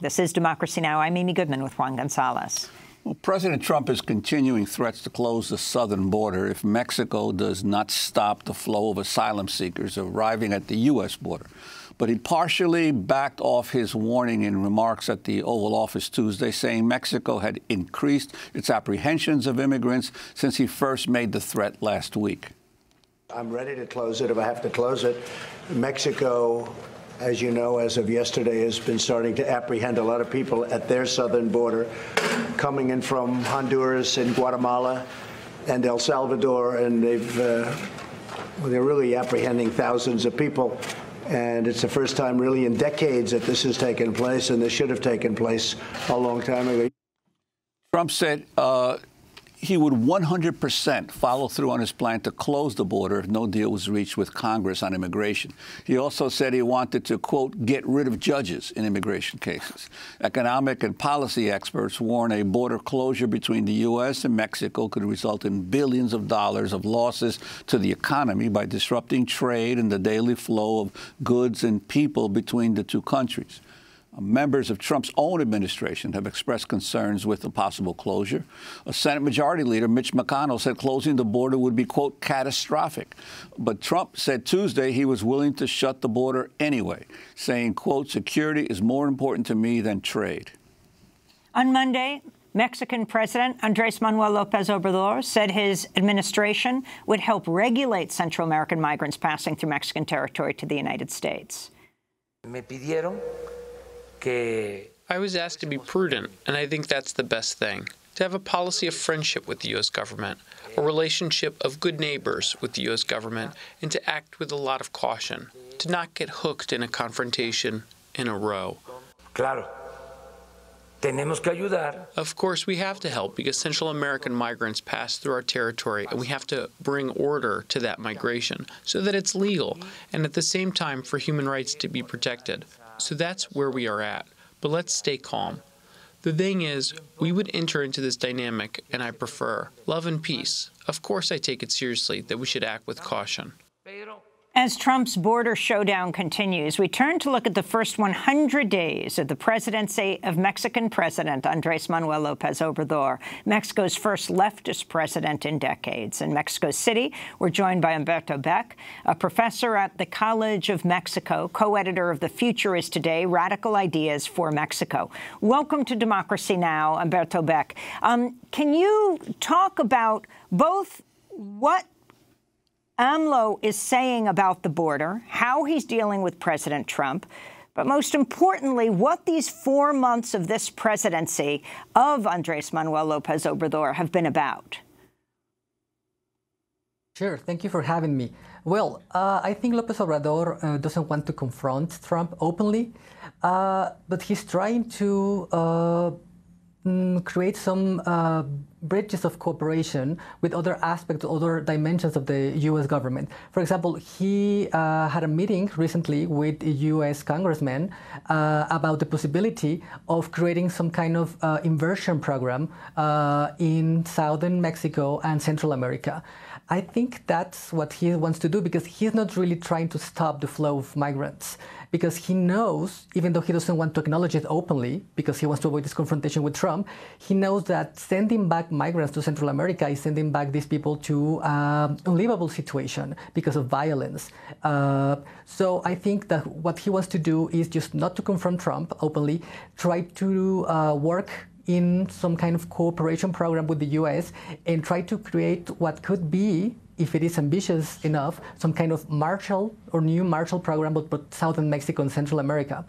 This is Democracy Now! I'm Amy Goodman with Juan Gonzalez. Well, President Trump is continuing threats to close the southern border if Mexico does not stop the flow of asylum seekers arriving at the U.S. border. But he partially backed off his warning in remarks at the Oval Office Tuesday, saying Mexico had increased its apprehensions of immigrants since he first made the threat last week. I'm ready to close it if I have to close it. Mexico as you know, as of yesterday, has been starting to apprehend a lot of people at their southern border, coming in from Honduras and Guatemala and El Salvador, and they've uh, they're really apprehending thousands of people. And it's the first time, really, in decades that this has taken place, and this should have taken place a long time ago. Trump said uh, he would 100% follow through on his plan to close the border if no deal was reached with Congress on immigration. He also said he wanted to, quote, get rid of judges in immigration cases. Economic and policy experts warn a border closure between the U.S. and Mexico could result in billions of dollars of losses to the economy by disrupting trade and the daily flow of goods and people between the two countries. Members of Trump's own administration have expressed concerns with the possible closure. A Senate Majority Leader, Mitch McConnell, said closing the border would be, quote, catastrophic. But Trump said Tuesday he was willing to shut the border anyway, saying, quote, security is more important to me than trade. On Monday, Mexican President Andres Manuel Lopez Obrador said his administration would help regulate Central American migrants passing through Mexican territory to the United States. Me pidieron I was asked to be prudent, and I think that's the best thing. To have a policy of friendship with the U.S. government, a relationship of good neighbors with the U.S. government, and to act with a lot of caution, to not get hooked in a confrontation in a row. Claro. Tenemos que ayudar. Of course, we have to help because Central American migrants pass through our territory, and we have to bring order to that migration so that it's legal and at the same time for human rights to be protected. So that's where we are at. But let's stay calm. The thing is, we would enter into this dynamic, and I prefer love and peace. Of course, I take it seriously that we should act with caution. As Trump's border showdown continues, we turn to look at the first 100 days of the presidency of Mexican President Andres Manuel Lopez Obrador, Mexico's first leftist president in decades. In Mexico City, we're joined by Humberto Beck, a professor at the College of Mexico, co-editor of The Future is Today, Radical Ideas for Mexico. Welcome to Democracy Now!, Humberto Beck. Um, can you talk about both what AMLO is saying about the border, how he's dealing with President Trump, but most importantly, what these four months of this presidency of Andres Manuel Lopez Obrador have been about. Sure. Thank you for having me. Well, uh, I think Lopez Obrador uh, doesn't want to confront Trump openly, uh, but he's trying to uh, mm, create some uh, bridges of cooperation with other aspects, other dimensions of the U.S. government. For example, he uh, had a meeting recently with a U.S. congressmen uh, about the possibility of creating some kind of uh, inversion program uh, in southern Mexico and Central America. I think that's what he wants to do because he's not really trying to stop the flow of migrants because he knows, even though he doesn't want to acknowledge it openly because he wants to avoid this confrontation with Trump, he knows that sending back migrants to Central America is sending back these people to um, unlivable situation because of violence. Uh, so I think that what he wants to do is just not to confront Trump openly, try to uh, work in some kind of cooperation program with the US and try to create what could be, if it is ambitious enough, some kind of Marshall or new Marshall program, but, but Southern Mexico and Central America.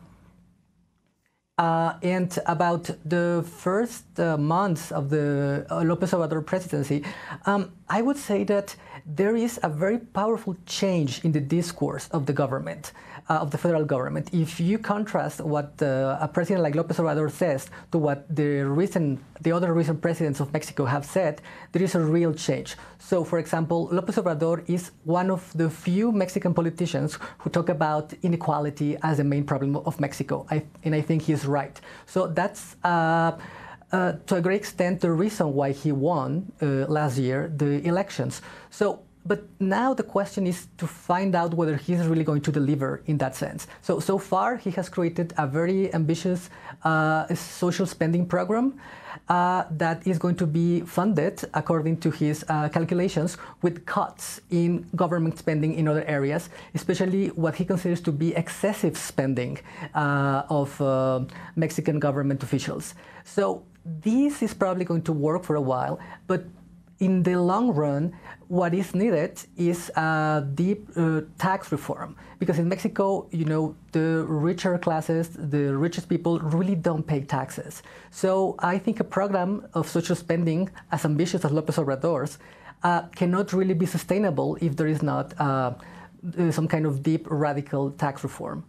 Uh, and about the first uh, months of the uh, Lopez Obrador presidency, um, I would say that there is a very powerful change in the discourse of the government uh, of the federal government. If you contrast what uh, a president like López Obrador says to what the recent, the other recent presidents of Mexico have said, there is a real change. So, for example, López Obrador is one of the few Mexican politicians who talk about inequality as the main problem of Mexico, I, and I think he's right. So that's. Uh, uh, to a great extent, the reason why he won uh, last year the elections. So but now the question is to find out whether he's really going to deliver in that sense. So, so far, he has created a very ambitious uh, social spending program uh, that is going to be funded, according to his uh, calculations, with cuts in government spending in other areas, especially what he considers to be excessive spending of Mexican government officials. So this is probably going to work for a while, but in the long run, what is needed is a deep uh, tax reform because in Mexico, you know, the richer classes, the richest people really don't pay taxes. So I think a program of social spending as ambitious as López Obrador's uh, cannot really be sustainable if there is not uh, some kind of deep radical tax reform.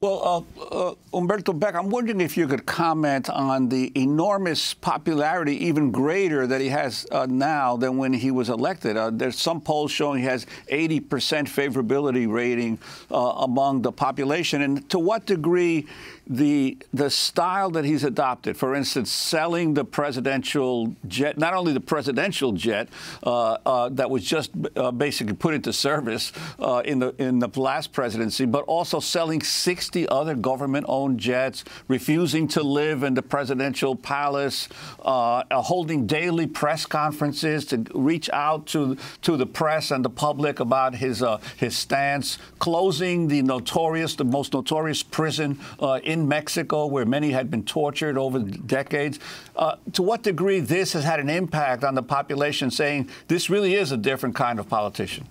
Well, uh, uh, Humberto Beck, I'm wondering if you could comment on the enormous popularity, even greater, that he has uh, now than when he was elected. Uh, there's some polls showing he has 80% favorability rating uh, among the population. And to what degree the the style that he's adopted, for instance, selling the presidential jet, not only the presidential jet uh, uh, that was just uh, basically put into service uh, in the in the last presidency, but also selling 60 other government-owned jets, refusing to live in the presidential palace, uh, uh, holding daily press conferences to reach out to to the press and the public about his his stance, closing the notorious, the most notorious prison in in Mexico, where many had been tortured over decades. Uh, to what degree this has had an impact on the population, saying this really is a different kind of politician?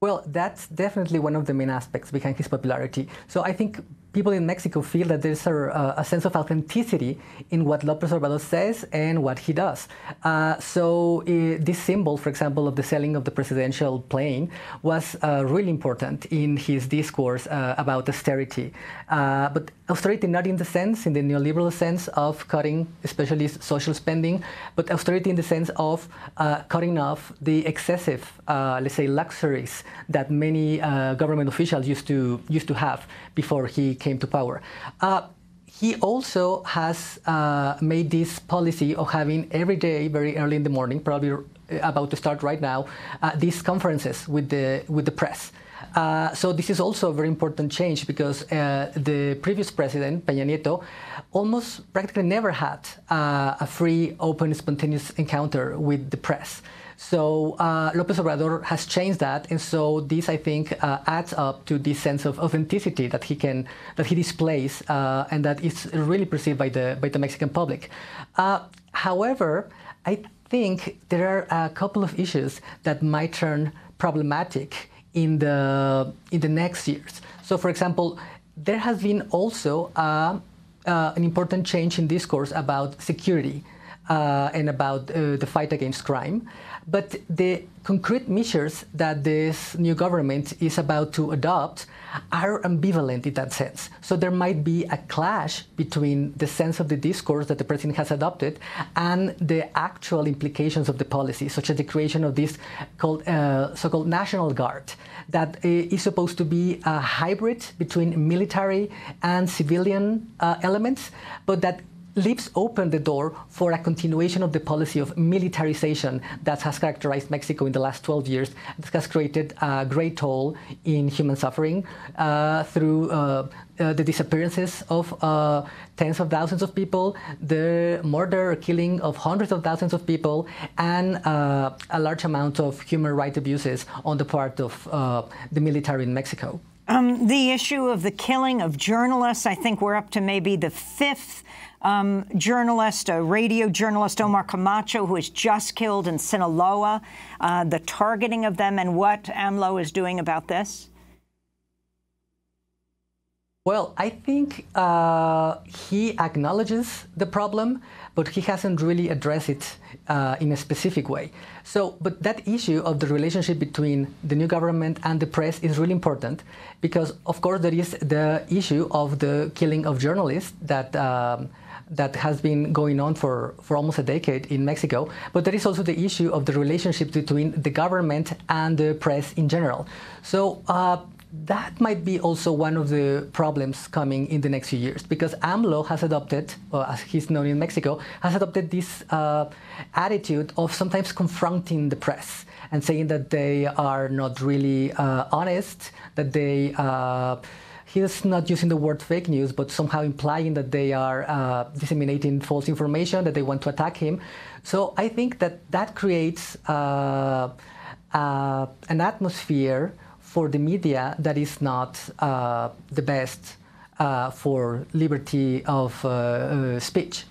Well, that's definitely one of the main aspects behind his popularity. So I think people in Mexico feel that there's a, a, sense of authenticity in what López Obrador says and what he does. Uh, so uh, this symbol, for example, of the selling of the presidential plane was uh, really important in his discourse uh, about austerity. Uh, but austerity not in the sense, in the neoliberal sense of cutting, especially social spending, but austerity in the sense of uh, cutting off the excessive, let's say, luxuries that many government officials used to used to have before he came to power. Uh, he also has uh, made this policy of having every day, very early in the morning, probably about to start right now, uh, these conferences with the with the press. Uh, so this is also a very important change because uh, the previous president, Peña Nieto, almost practically never had uh, a free, open, spontaneous encounter with the press. So uh, López Obrador has changed that, and so this I think uh, adds up to this sense of authenticity that he can that he displays, uh, and that is really perceived by the by the Mexican public. However, I think there are a couple of issues that might turn problematic in the in the next years. So, for example, there has been also uh, an important change in discourse about security and about the fight against crime. But the concrete measures that this new government is about to adopt are ambivalent in that sense. So there might be a clash between the sense of the discourse that the president has adopted and the actual implications of the policy, such as the creation of this called uh, so-called National Guard that uh, supposed to be a hybrid between military and civilian uh, elements, but that leaves open the door for a continuation of the policy of militarization that has characterized Mexico in the last 12 years. This has created a great toll in human suffering uh, through uh, uh, the disappearances of uh, tens of thousands of people, the murder or killing of hundreds of thousands of people, and uh, a large amount of human rights abuses on the part of uh, the military in Mexico. Um, the issue of the killing of journalists, I think we're up to maybe the fifth um, journalist, a radio journalist, Omar Camacho, who was just killed in Sinaloa, uh, the targeting of them and what AMLO is doing about this? Well, I think uh, he acknowledges the problem, but he hasn't really addressed it uh, in a specific way. So, but that issue of the relationship between the new government and the press is really important because, of course, there is the issue of the killing of journalists that. Um, that has been going on for, for almost a decade in Mexico. But there is also the issue of the relationship between the government and the press in general. So uh, that might be also one of the problems coming in the next few years because AMLO has adopted, as he's known in Mexico, has adopted this uh, attitude of sometimes confronting the press and saying that they are not really uh, honest, that they uh, he's not using the word fake news, but somehow implying that they are uh, disseminating false information, that they want to attack him. So I think that that creates uh, uh, an atmosphere for the media that is not uh, the best uh, for liberty of uh, speech.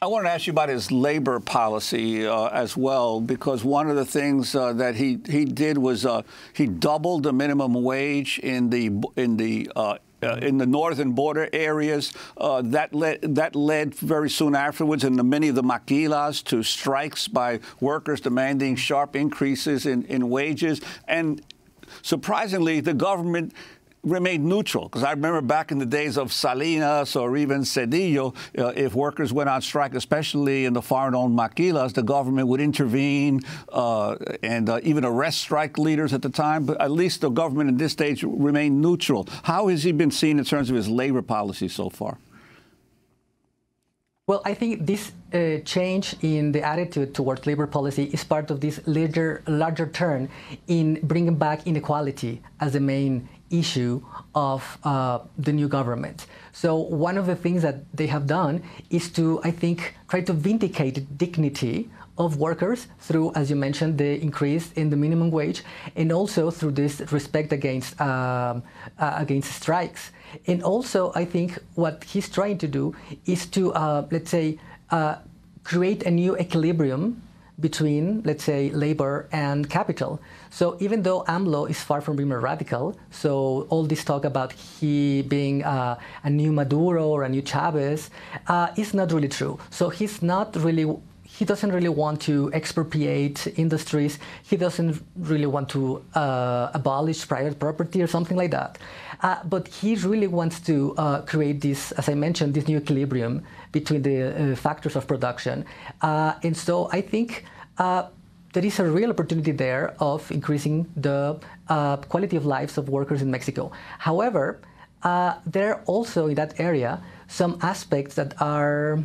I want to ask you about his labor policy uh, as well, because one of the things uh, that he, he did was uh, he doubled the minimum wage in the in the uh, uh, in the northern border areas. Uh, that led that led very soon afterwards in the, many of the maquilas to strikes by workers demanding sharp increases in, in wages. And surprisingly, the government remained neutral because I remember back in the days of Salinas or even Zedillo, uh, if workers went on strike, especially in the foreign-owned maquilas, the government would intervene uh, and uh, even arrest strike leaders at the time. But at least the government at this stage remained neutral. How has he been seen in terms of his labor policy so far? Well, I think this uh, change in the attitude towards labor policy is part of this larger, larger turn in bringing back inequality as the main issue of uh, the new government. So one of the things that they have done is to, I think, try to vindicate the dignity of workers through, as you mentioned, the increase in the minimum wage, and also through this respect against um, uh, against strikes. And also, I think what he's trying to do is to, uh, let's say, uh, create a new equilibrium between, let's say, labor and capital. So even though AMLO is far from being a radical, so all this talk about he being uh, a new Maduro or a new Chavez uh, is not really true. So he's not really he doesn't really want to expropriate industries. He doesn't really want to uh, abolish private property or something like that. Uh, but he really wants to uh, create this, as I mentioned, this new equilibrium between the uh, factors of production. Uh, and so I think uh, there is a real opportunity there of increasing the quality of lives of workers in Mexico. However, there are also in that area some aspects that are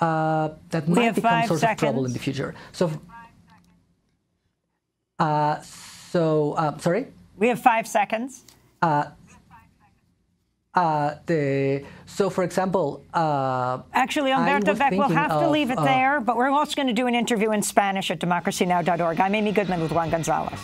uh, that we might become source seconds. of trouble in the future. So, uh, so uh, sorry. We have five seconds. Uh, uh, the so, for example, uh, actually, Humberto Beck, we'll have to leave it there, but we're also going to do an interview in Spanish at democracynow.org. I'm Amy Goodman with Juan Gonzalez.